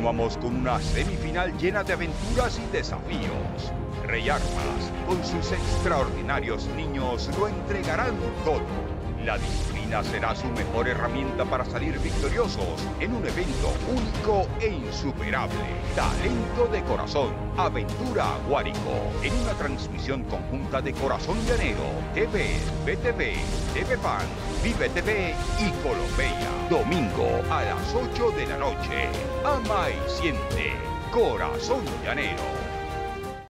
Continuamos con una semifinal llena de aventuras y desafíos. Rey Armas, con sus extraordinarios niños, lo entregarán todo. La disciplina será su mejor herramienta para salir victoriosos en un evento único e insuperable. Talento de Corazón, Aventura Guárico, en una transmisión conjunta de Corazón Llanero, TV, BTV, TV Fan, Vive TV y Colombia. Domingo a las 8 de la noche. Ama y siente Corazón Llanero.